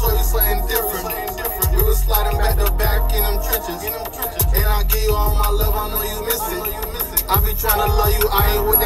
show you something different. We was sliding back to back in them trenches. And I give you all my love, I know you miss it. I be trying to love you, I ain't with.